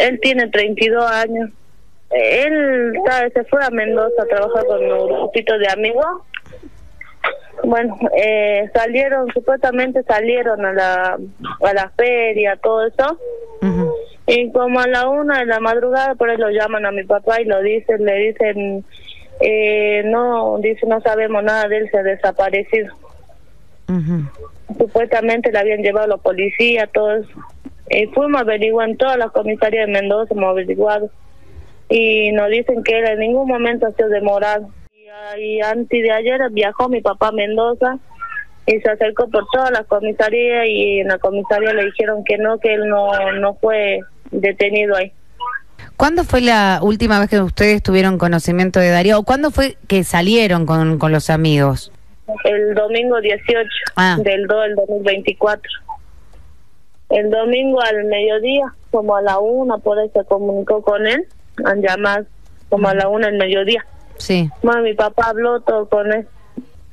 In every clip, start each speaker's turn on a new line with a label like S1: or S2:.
S1: Él tiene 32 años. Él se fue a Mendoza a trabajar con un grupito de amigos. Bueno, eh, salieron, supuestamente salieron a la, a la feria, todo eso. Y como a la una de la madrugada, por ahí lo llaman a mi papá y lo dicen, le dicen, eh, no, dice, no sabemos nada de él, se ha desaparecido. Supuestamente le habían llevado los policías, todos. Y fuimos a averiguar en todas las comisarías de Mendoza, hemos averiguado. Y nos dicen que él en ningún momento ha sido demorado. Y, antes de ayer viajó mi papá a Mendoza y se acercó por todas las comisarías y en la comisaría le dijeron que no, que él no, no fue detenido ahí.
S2: ¿Cuándo fue la última vez que ustedes tuvieron conocimiento de Darío? ¿O cuándo fue que salieron con, con los amigos?
S1: El domingo 18 ah. del 2 del 2024. El domingo al mediodía, como a la una, por ahí se comunicó con él, han llamado como a la una del mediodía.
S2: Sí.
S1: Bueno, mi papá habló todo con él.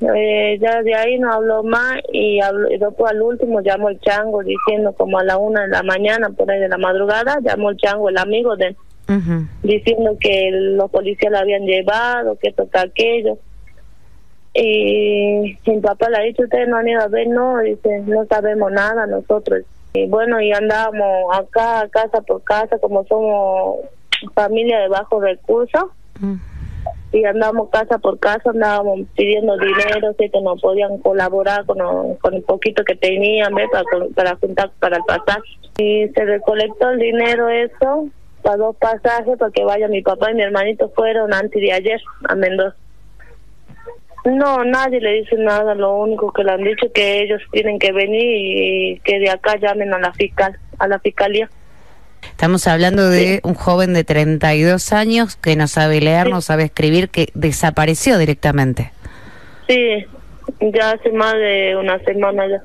S1: Eh, ya de ahí no habló más y, habló, y después al último llamó el chango diciendo como a la una de la mañana, por ahí de la madrugada, llamó el chango, el amigo de él, diciendo que los policías lo habían llevado, que esto, que aquello. Y mi papá le ha dicho, ustedes no han ido a ver, no, dice, no sabemos nada nosotros. Y bueno, y andábamos acá, casa por casa, como somos familia de bajos recursos. Y andábamos casa por casa, andábamos pidiendo dinero, sé que nos podían colaborar con, con el poquito que tenían para, para juntar para el pasaje. Y se recolectó el dinero eso para dos pasajes para que vaya mi papá y mi hermanito fueron antes de ayer a Mendoza. No, nadie le dice nada, lo único que le han dicho es que ellos tienen que venir y que de acá llamen a la fiscal, a la fiscalía.
S2: Estamos hablando de un joven de 32 años que no sabe leer, no sabe escribir, que desapareció directamente.
S1: Sí, ya hace más de una semana ya.